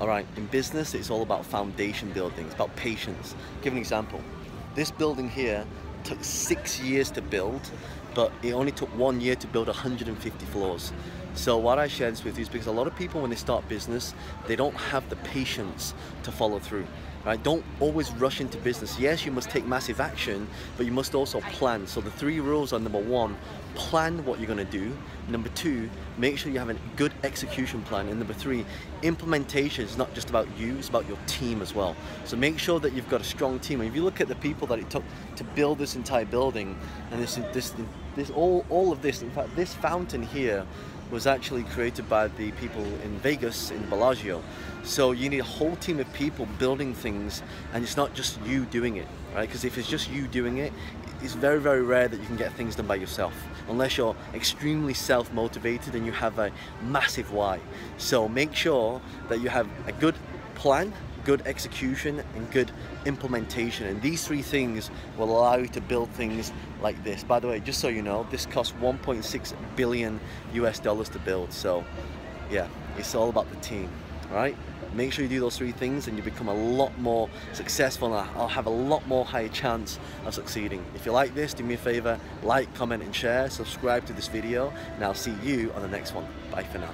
All right, in business, it's all about foundation building. It's about patience. Give an example. This building here took six years to build, but it only took one year to build 150 floors. So what I share this with you is because a lot of people when they start business, they don't have the patience to follow through. Right? Don't always rush into business. Yes, you must take massive action, but you must also plan. So the three rules are number one, plan what you're going to do. Number two, make sure you have a good execution plan. And number three, implementation is not just about you, it's about your team as well. So make sure that you've got a strong team. And if you look at the people that it took to build this entire building, and this, this, this all, all of this, in fact, this fountain here was actually created by the people in Vegas in Bellagio. So you need a whole team of people building things and it's not just you doing it, right? Because if it's just you doing it, it's very, very rare that you can get things done by yourself unless you're extremely self-motivated and you have a massive why. So make sure that you have a good plan good execution and good implementation. And these three things will allow you to build things like this. By the way just so you know this costs 1.6 billion US dollars to build. So yeah it's all about the team right? Make sure you do those three things and you become a lot more successful and I'll have a lot more higher chance of succeeding. If you like this do me a favor like comment and share. Subscribe to this video and I'll see you on the next one. Bye for now